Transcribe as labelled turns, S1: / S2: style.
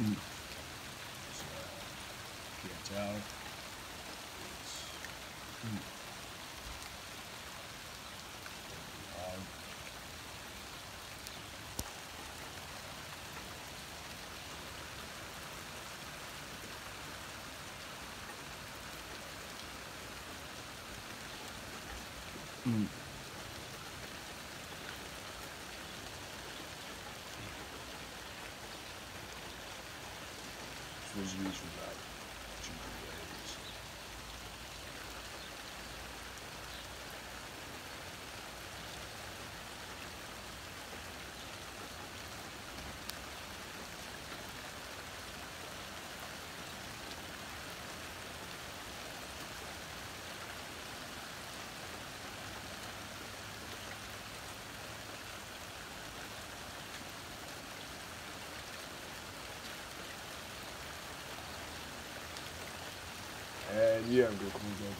S1: Mm.
S2: Can't tell.
S1: Mm. Mm.
S2: vos me ajudai. Te And yeah, I'm gonna close out